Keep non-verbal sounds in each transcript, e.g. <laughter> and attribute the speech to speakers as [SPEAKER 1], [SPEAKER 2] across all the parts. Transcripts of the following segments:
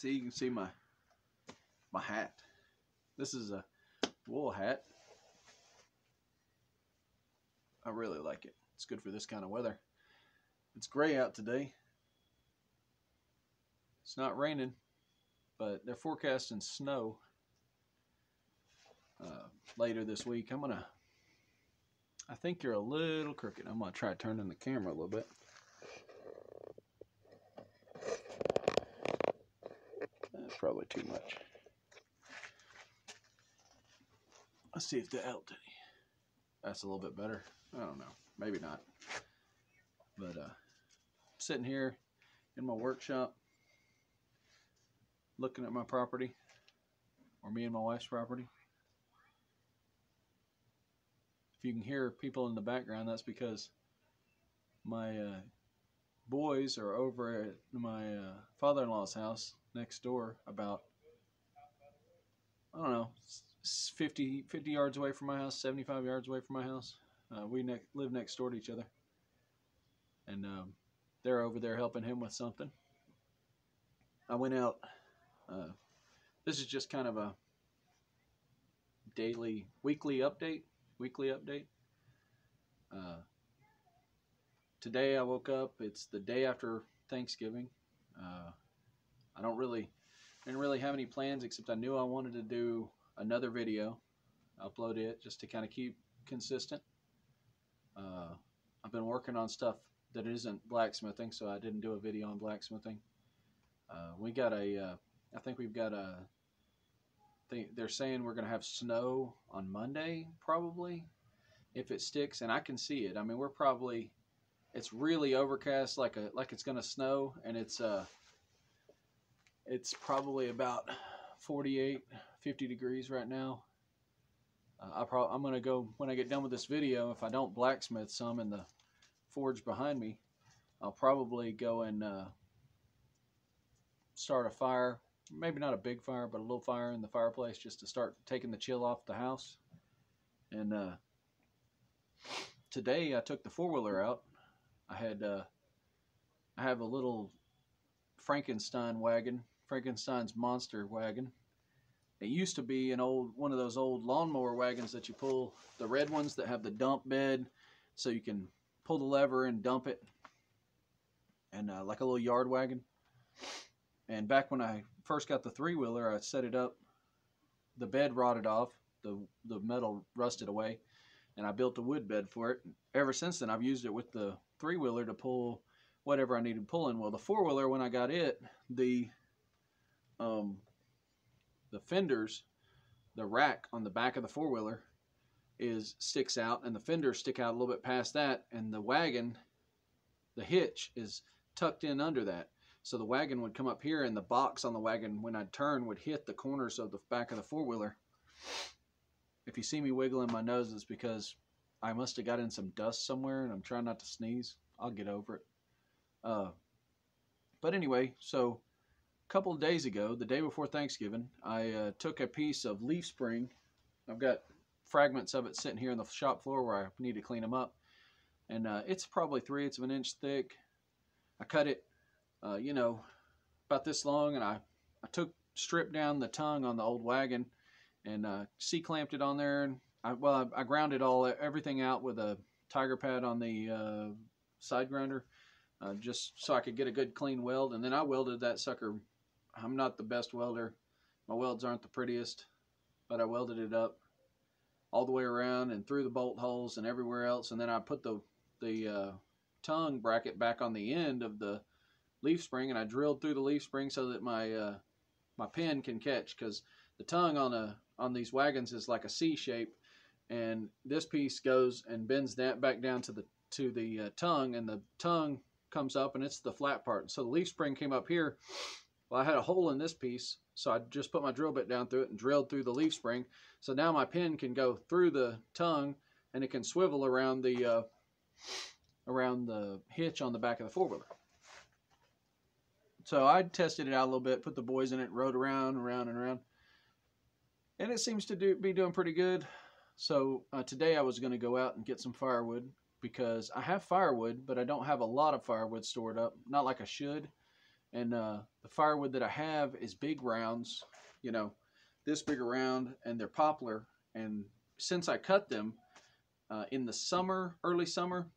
[SPEAKER 1] See, you can see my my hat. This is a wool hat. I really like it. It's good for this kind of weather. It's gray out today. It's not raining, but they're forecasting snow uh, later this week. I'm gonna. I think you're a little crooked. I'm gonna try turning the camera a little bit. Probably too much. Let's see if that helped any. That's a little bit better. I don't know. Maybe not. But uh, sitting here in my workshop, looking at my property, or me and my wife's property. If you can hear people in the background, that's because my uh, boys are over at my uh, father-in-law's house next door, about I don't know, 50, 50 yards away from my house, 75 yards away from my house. Uh, we ne- live next door to each other. And um, they're over there helping him with something. I went out. Uh, this is just kind of a daily, weekly update. Weekly update. Uh, today I woke up. It's the day after Thanksgiving. Uh, I don't really, didn't really have any plans except I knew I wanted to do another video, upload it just to kind of keep consistent. Uh, I've been working on stuff that isn't blacksmithing, so I didn't do a video on blacksmithing. Uh, we got a, uh, I think we've got a, they, they're saying we're going to have snow on Monday, probably, if it sticks, and I can see it. I mean, we're probably, it's really overcast, like a like it's going to snow, and it's uh, it's probably about 48, 50 degrees right now. Uh, I pro- I'm going to go, when I get done with this video, if I don't blacksmith some in the forge behind me, I'll probably go and uh, start a fire. Maybe not a big fire, but a little fire in the fireplace just to start taking the chill off the house. And uh, today I took the four-wheeler out. I had, uh, I have a little Frankenstein wagon, Frankenstein's monster wagon. It used to be an old one of those old lawnmower wagons that you pull, the red ones that have the dump bed, so you can pull the lever and dump it, and uh, like a little yard wagon. And back when I first got the three wheeler, I set it up. The bed rotted off, the the metal rusted away, and I built a wood bed for it. Ever since then, I've used it with the three wheeler to pull whatever I needed pulling. Well, the four wheeler, when I got it, the um, the fenders, the rack on the back of the four wheeler is sticks out, and the fenders stick out a little bit past that, and the wagon, the hitch is tucked in under that. So the wagon would come up here, and the box on the wagon, when I'd turn, would hit the corners of the back of the four wheeler. If you see me wiggling my nose, it's because I must have got in some dust somewhere, and I'm trying not to sneeze. I'll get over it. Uh, but anyway, so a couple of days ago, the day before Thanksgiving, I uh, took a piece of leaf spring. I've got fragments of it sitting here on the shop floor where I need to clean them up. And uh, it's probably three eighths of an inch thick. I cut it, uh, you know, about this long, and I, I took, stripped down the tongue on the old wagon and uh, C-clamped it on there. And I, well, I, I grounded all everything out with a tiger pad on the uh, side grinder uh, just so I could get a good clean weld. And then I welded that sucker. I'm not the best welder. My welds aren't the prettiest, but I welded it up all the way around and through the bolt holes and everywhere else. And then I put the the uh, tongue bracket back on the end of the leaf spring, and I drilled through the leaf spring so that my uh, my pin can catch because the tongue on a on these wagons is like a C shape, and this piece goes and bends that back down to the to the uh, tongue, and the tongue comes up and it's the flat part. So the leaf spring came up here. Well, I had a hole in this piece, so I just put my drill bit down through it and drilled through the leaf spring. So now my pin can go through the tongue and it can swivel around the uh, around the hitch on the back of the four wheeler. So I tested it out a little bit, put the boys in it, rode around, around, and around, and it seems to do be doing pretty good. So uh, today I was going to go out and get some firewood because I have firewood, but I don't have a lot of firewood stored up, not like I should. And uh, the firewood that I have is big rounds, you know, this big around, and they're poplar. And since I cut them uh, in the summer, early summer,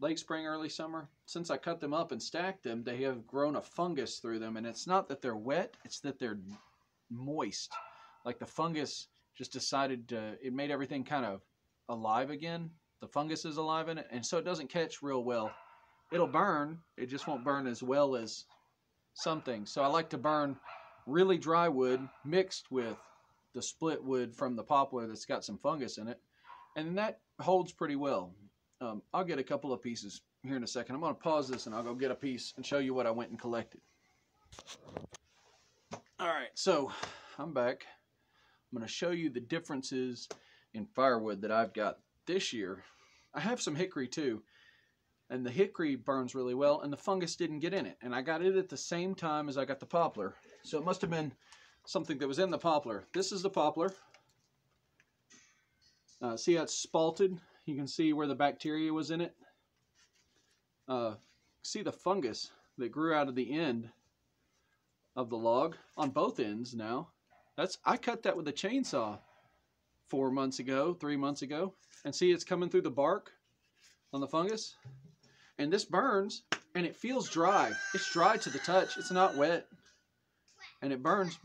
[SPEAKER 1] late spring, early summer, since I cut them up and stacked them, they have grown a fungus through them. And it's not that they're wet, it's that they're moist. Like the fungus just decided to, it made everything kind of alive again. The fungus is alive in it, and so it doesn't catch real well. It'll burn, it just won't burn as well as something. So I like to burn really dry wood mixed with the split wood from the poplar that's got some fungus in it. And that holds pretty well. Um, I'll get a couple of pieces here in a second. I'm going to pause this and I'll go get a piece and show you what I went and collected. All right, so I'm back. I'm going to show you the differences in firewood that I've got this year. I have some hickory too, and the hickory burns really well, and the fungus didn't get in it. And I got it at the same time as I got the poplar. So it must have been something that was in the poplar. This is the poplar. Uh, see how it's spalted? You can see where the bacteria was in it. Uh, see the fungus that grew out of the end of the log on both ends now. That's I cut that with a chainsaw four months ago, three months ago, and see it's coming through the bark on the fungus. And this burns and it feels dry. It's dry to the touch. It's not wet. And it burns,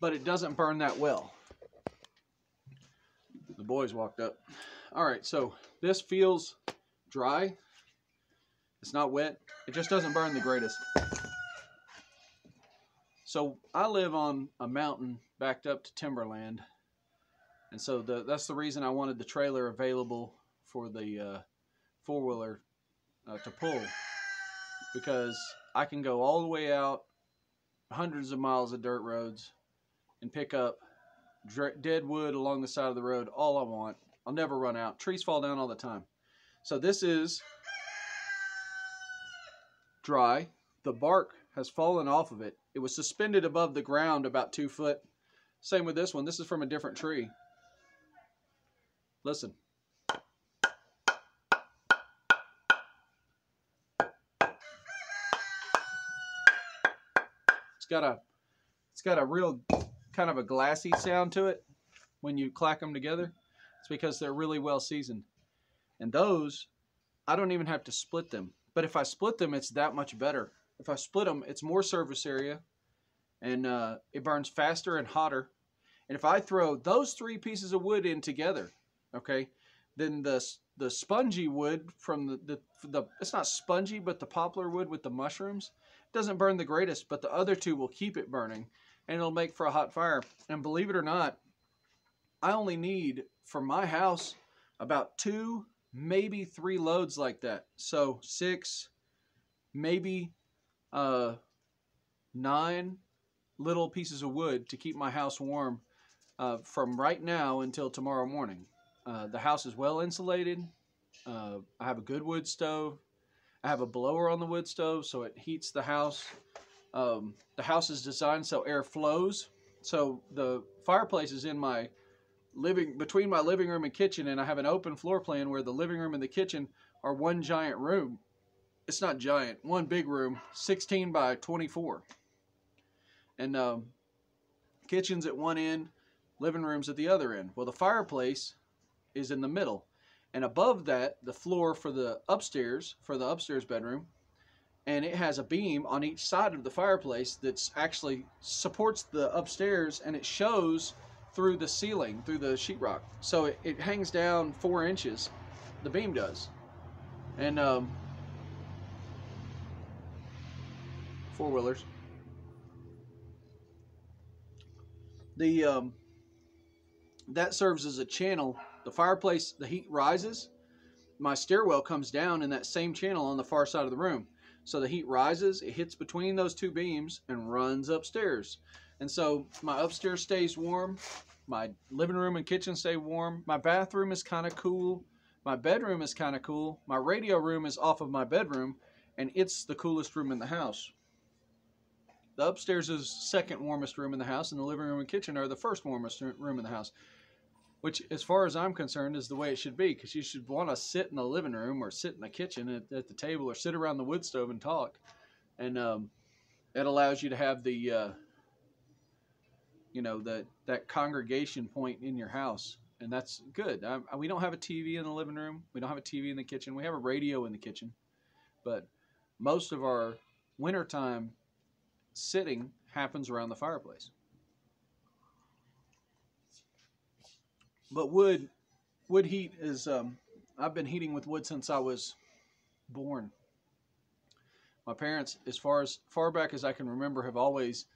[SPEAKER 1] but it doesn't burn that well. The boys walked up. All right, so this feels dry. It's not wet. It just doesn't burn the greatest. So I live on a mountain backed up to timberland. And so the, that's the reason I wanted the trailer available for the uh, four-wheeler uh, to pull. Because I can go all the way out hundreds of miles of dirt roads and pick up dead wood along the side of the road all I want. I'll never run out. Trees fall down all the time. So this is dry. The bark has fallen off of it. It was suspended above the ground about two foot. Same with this one. This is from a different tree. Listen. It's got a it's got a real kind of a glassy sound to it when you clack them together. It's because they're really well seasoned. And those, I don't even have to split them. But if I split them, it's that much better. If I split them, it's more surface area and uh, it burns faster and hotter. And if I throw those three pieces of wood in together, okay, then the the spongy wood from the, the, the it's not spongy, but the poplar wood with the mushrooms doesn't burn the greatest, but the other two will keep it burning and it'll make for a hot fire. And believe it or not, I only need for my house about two, maybe three loads like that. So six, maybe uh, nine little pieces of wood to keep my house warm uh, from right now until tomorrow morning. Uh, the house is well insulated. Uh, I have a good wood stove. I have a blower on the wood stove so it heats the house. Um, the house is designed so air flows. So the fireplace is in my living between my living room and kitchen, and I have an open floor plan where the living room and the kitchen are one giant room it's not giant, one big room, 16 by 24. And um, kitchen's at one end, living room's at the other end. Well, the fireplace is in the middle. And above that, the floor for the upstairs, for the upstairs bedroom, and it has a beam on each side of the fireplace that's actually supports the upstairs and it shows through the ceiling, through the sheetrock. So it, it hangs down four inches, the beam does. And um, four wheelers. The um, that serves as a channel. The fireplace, the heat rises. My stairwell comes down in that same channel on the far side of the room. So the heat rises, it hits between those two beams and runs upstairs. And so my upstairs stays warm. My living room and kitchen stay warm. My bathroom is kind of cool. My bedroom is kind of cool. My radio room is off of my bedroom, and it's the coolest room in the house. The upstairs is second warmest room in the house, and the living room and kitchen are the first warmest room in the house. Which, as far as I'm concerned, is the way it should be, because you should want to sit in the living room or sit in the kitchen at, at, the table or sit around the wood stove and talk. and um, it allows you to have the uh, you know that that congregation point in your house and that's good I, we don't have a tv in the living room we don't have a tv in the kitchen we have a radio in the kitchen but most of our wintertime sitting happens around the fireplace but wood wood heat is um, i've been heating with wood since i was born my parents as far as far back as i can remember have always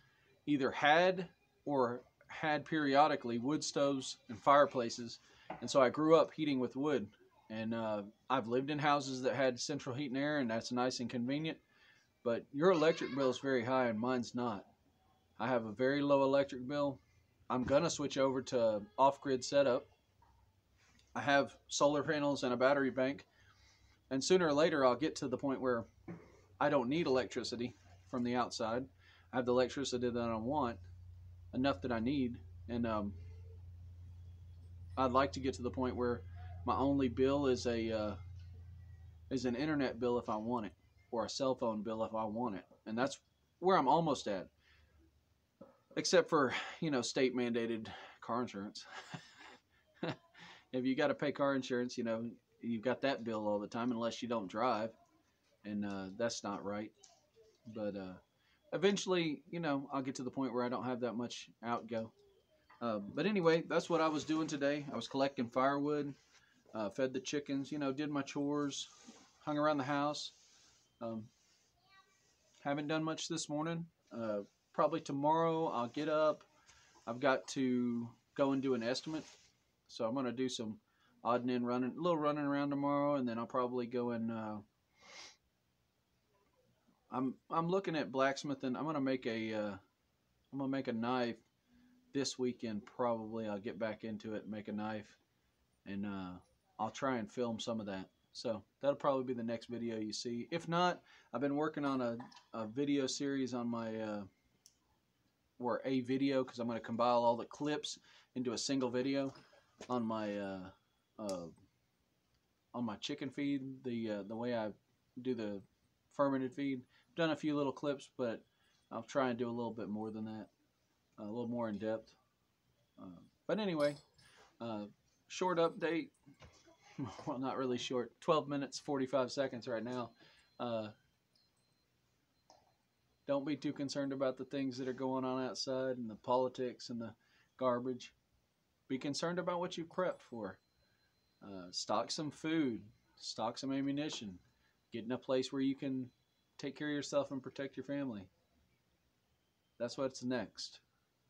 [SPEAKER 1] either had or had periodically wood stoves and fireplaces, and so I grew up heating with wood. And uh, I've lived in houses that had central heat and air, and that's nice and convenient. But your electric bill is very high, and mine's not. I have a very low electric bill. I'm gonna switch over to off-grid setup. I have solar panels and a battery bank, and sooner or later I'll get to the point where I don't need electricity from the outside. I have the electricity that I want, enough that I need, and um, I'd like to get to the point where my only bill is a uh, is an internet bill if I want it, or a cell phone bill if I want it, and that's where I'm almost at. Except for you know state mandated car insurance. <laughs> if you got to pay car insurance, you know you've got that bill all the time unless you don't drive, and uh, that's not right. But uh, eventually, you know, I'll get to the point where I don't have that much outgo. Uh, but anyway, that's what I was doing today. I was collecting firewood, uh, fed the chickens, you know, did my chores, hung around the house. Um, haven't done much this morning. Uh, probably tomorrow I'll get up. I've got to go and do an estimate. So I'm going to do some odd and end running, a little running around tomorrow, and then I'll probably go and uh, I'm I'm looking at blacksmithing. I'm gonna make a uh, I'm gonna make a knife this weekend. Probably I'll get back into it and make a knife, and uh, I'll try and film some of that. So that'll probably be the next video you see. If not, I've been working on a, a video series on my uh, or a video because I'm going to compile all the clips into a single video on my uh, uh, on my chicken feed. The uh, the way I do the fermented feed I've done a few little clips, but I'll try and do a little bit more than that, a little more in depth. Uh, but anyway, uh, short update. <laughs> Well, not really short. 12 minutes, 45 seconds right now. Uh, don't be too concerned about the things that are going on outside and the politics and the garbage. Be concerned about what you've prepped for. Uh, stock some food, stock some ammunition, get in a place where you can take care of yourself and protect your family. That's what's next.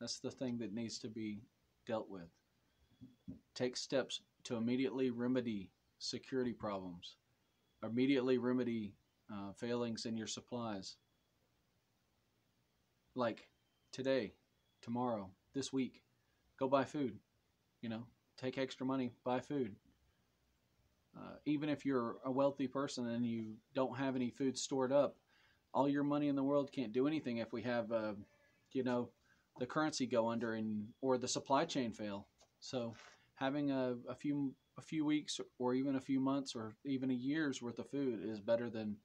[SPEAKER 1] That's the thing that needs to be dealt with. Take steps to immediately remedy security problems, immediately remedy uh, failings in your supplies. Like today, tomorrow, this week, go buy food. You know, take extra money, buy food. Uh, even if you're a wealthy person and you don't have any food stored up, all your money in the world can't do anything if we have, uh, you know, the currency go under and or the supply chain fail. So having a, a few a few weeks or even a few months or even a year's worth of food is better than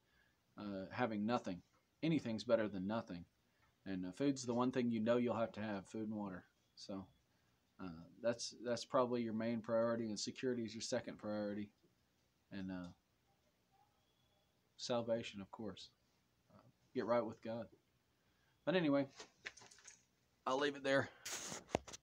[SPEAKER 1] uh, having nothing. Anything's better than nothing. And uh, food's the one thing you know you'll have to have food and water. So uh, that's that's probably your main priority, and security is your second priority and uh, salvation, of course. Uh, get right with God. But anyway, I'll leave it there.